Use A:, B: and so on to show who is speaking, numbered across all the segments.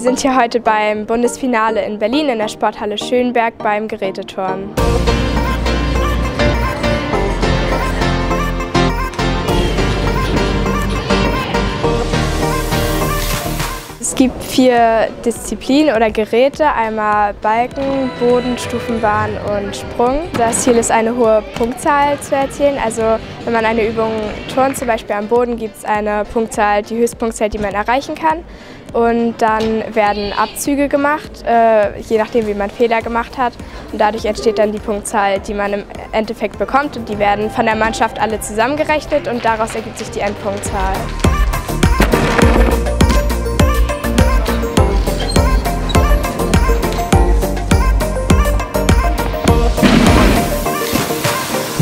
A: Wir sind hier heute beim Bundesfinale in Berlin in der Sporthalle Schönberg beim Geräteturm. Es gibt vier Disziplinen oder Geräte, einmal Balken, Boden, Stufenbahn und Sprung. Das Ziel ist eine hohe Punktzahl zu erzielen. Also wenn man eine Übung turnt, zum Beispiel am Boden, gibt es eine Punktzahl, die Höchstpunktzahl, die man erreichen kann. Und dann werden Abzüge gemacht, äh, je nachdem wie man Fehler gemacht hat. Und dadurch entsteht dann die Punktzahl, die man im Endeffekt bekommt. Und die werden von der Mannschaft alle zusammengerechnet und daraus ergibt sich die Endpunktzahl.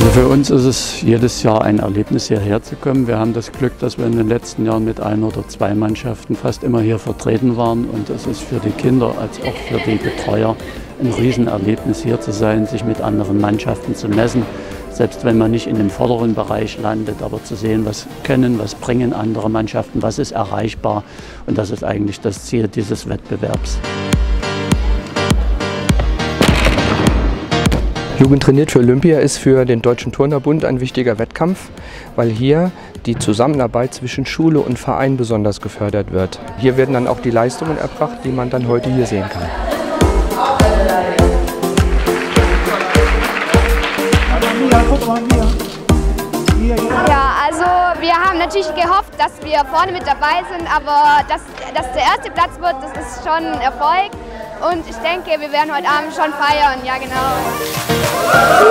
B: Also für uns ist es jedes Jahr ein Erlebnis, hierher zu kommen. Wir haben das Glück, dass wir in den letzten Jahren mit ein oder zwei Mannschaften fast immer hier vertreten waren. Und es ist für die Kinder als auch für die Betreuer ein Riesenerlebnis, hier zu sein, sich mit anderen Mannschaften zu messen. Selbst wenn man nicht in dem vorderen Bereich landet, aber zu sehen, was können, was bringen andere Mannschaften, was ist erreichbar. Und das ist eigentlich das Ziel dieses Wettbewerbs.
C: Jugend trainiert für Olympia ist für den Deutschen Turnerbund ein wichtiger Wettkampf, weil hier die Zusammenarbeit zwischen Schule und Verein besonders gefördert wird. Hier werden dann auch die Leistungen erbracht, die man dann heute hier sehen kann.
D: Ja, also wir haben natürlich gehofft, dass wir vorne mit dabei sind, aber dass, dass der erste Platz wird, das ist schon ein Erfolg. Und ich denke, wir werden heute Abend schon feiern, ja genau.